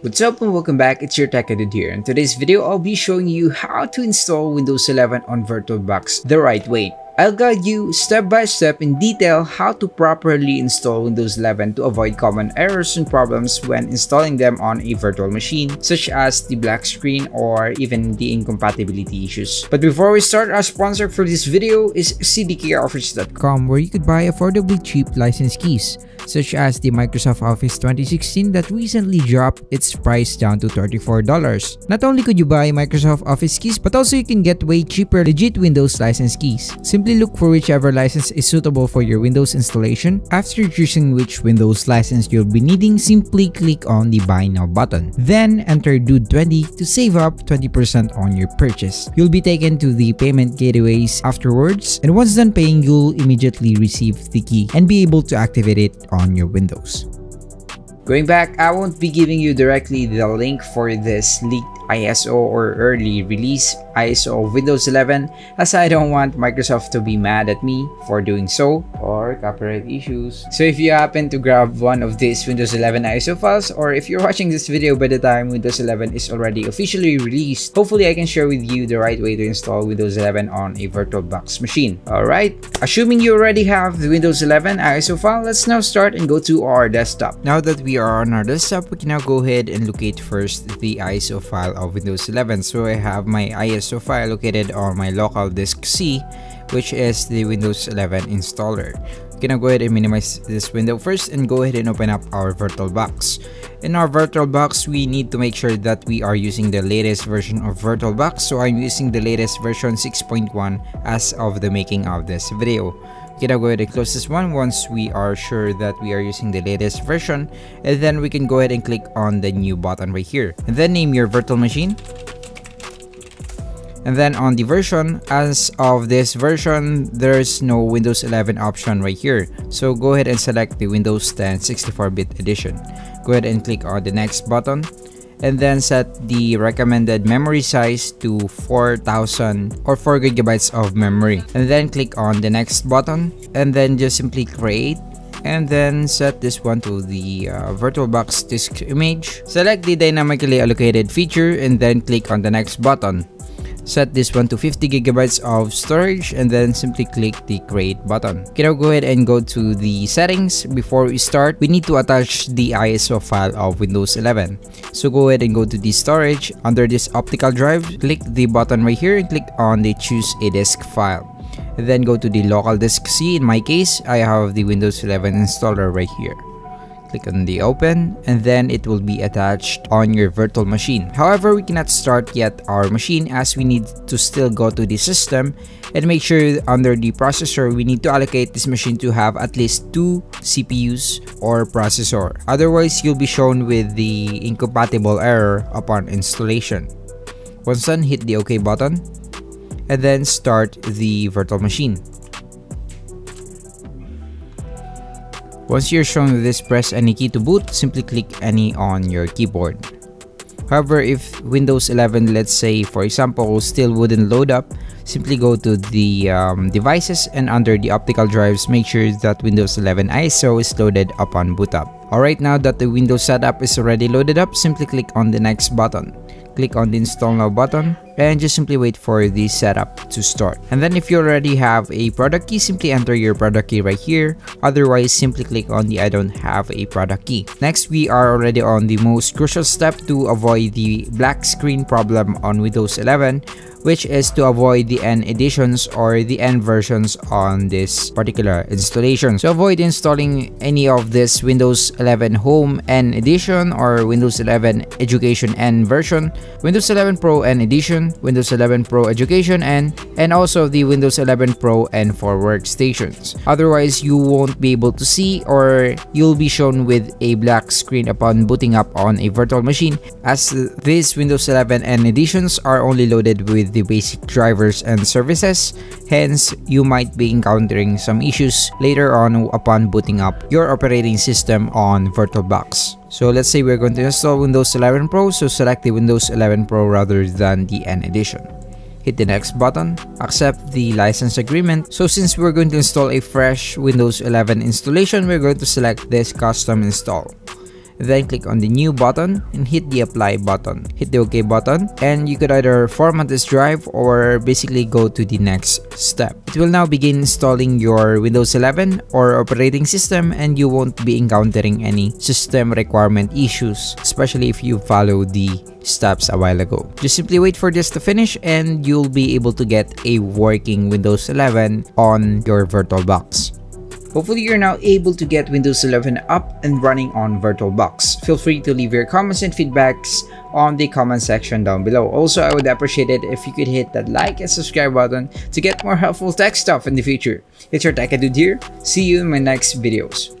What's up and welcome back, it's your Techy Dood here. In today's video, I'll be showing you how to install Windows 11 on VirtualBox the right way. I'll guide you step by step in detail how to properly install Windows 11 to avoid common errors and problems when installing them on a virtual machine, such as the black screen or even the incompatibility issues. But before we start, our sponsor for this video is cdkoffers.com where you could buy affordably cheap license keys such as the Microsoft Office 2016 that recently dropped its price down to $34. Not only could you buy Microsoft Office keys, but also you can get way cheaper legit Windows license keys. Simply look for whichever license is suitable for your Windows installation. After choosing which Windows license you'll be needing, simply click on the Buy Now button. Then enter DOOD20 to save up 20% on your purchase. You'll be taken to the payment gateways afterwards, and once done paying, you'll immediately receive the key and be able to activate it on your Windows. Going back, I won't be giving you directly the link for this leaked ISO or early release ISO of Windows 11 as I don't want Microsoft to be mad at me for doing so or copyright issues. So if you happen to grab one of these Windows 11 ISO files or if you're watching this video by the time Windows 11 is already officially released, hopefully I can share with you the right way to install Windows 11 on a VirtualBox machine. Alright, assuming you already have the Windows 11 ISO file, let's now start and go to our desktop. Now that we are on our desktop, we can now go ahead and locate first the ISO file of Windows 11. So I have my ISO file located on my local disk C, which is the Windows 11 installer. Can now go ahead and minimize this window first and go ahead and open up our VirtualBox. In our VirtualBox, we need to make sure that we are using the latest version of VirtualBox. So I'm using the latest version 6.1 as of the making of this video. Can now go ahead and close this one once we are sure that we are using the latest version and then we can go ahead and click on the new button right here and then name your virtual machine and then on the version, as of this version, there's no Windows 11 option right here. So go ahead and select the Windows 10 64-bit edition. Go ahead and click on the next button and then set the recommended memory size to 4000 or 4 gigabytes of memory and then click on the next button and then just simply create and then set this one to the uh, VirtualBox disk image. Select the dynamically allocated feature and then click on the next button set this one to 50 gigabytes of storage and then simply click the create button. Okay, now go ahead and go to the settings. Before we start, we need to attach the ISO file of Windows 11. So go ahead and go to the storage. Under this optical drive, click the button right here and click on the choose a disk file. Then go to the local disk C. In my case, I have the Windows 11 installer right here click on the open and then it will be attached on your virtual machine. However, we cannot start yet our machine as we need to still go to the system and make sure under the processor we need to allocate this machine to have at least two CPUs or processor. Otherwise, you'll be shown with the incompatible error upon installation. Once done, hit the OK button and then start the virtual machine. Once you're shown this, press any key to boot, simply click any on your keyboard. However, if Windows 11, let's say for example, still wouldn't load up, simply go to the um, devices and under the optical drives, make sure that Windows 11 ISO is loaded upon boot up. Alright, now that the Windows setup is already loaded up, simply click on the next button click on the install now button and just simply wait for the setup to start. And then if you already have a product key, simply enter your product key right here. Otherwise, simply click on the I don't have a product key. Next, we are already on the most crucial step to avoid the black screen problem on Windows 11 which is to avoid the N editions or the N versions on this particular installation. So avoid installing any of this Windows 11 Home N edition or Windows 11 Education N version, Windows 11 Pro N edition, Windows 11 Pro Education N, and also the Windows 11 Pro N for workstations. Otherwise, you won't be able to see or you'll be shown with a black screen upon booting up on a virtual machine as these Windows 11 N editions are only loaded with the basic drivers and services, hence you might be encountering some issues later on upon booting up your operating system on VirtualBox. So let's say we're going to install Windows 11 Pro, so select the Windows 11 Pro rather than the N edition. hit the next button, accept the license agreement. So since we're going to install a fresh Windows 11 installation, we're going to select this custom install then click on the new button and hit the apply button. Hit the ok button and you could either format this drive or basically go to the next step. It will now begin installing your windows 11 or operating system and you won't be encountering any system requirement issues especially if you follow the steps a while ago. Just simply wait for this to finish and you'll be able to get a working windows 11 on your virtualbox Hopefully you're now able to get Windows 11 up and running on VirtualBox. Feel free to leave your comments and feedbacks on the comment section down below. Also, I would appreciate it if you could hit that like and subscribe button to get more helpful tech stuff in the future. It's your Techy Dood here. See you in my next videos.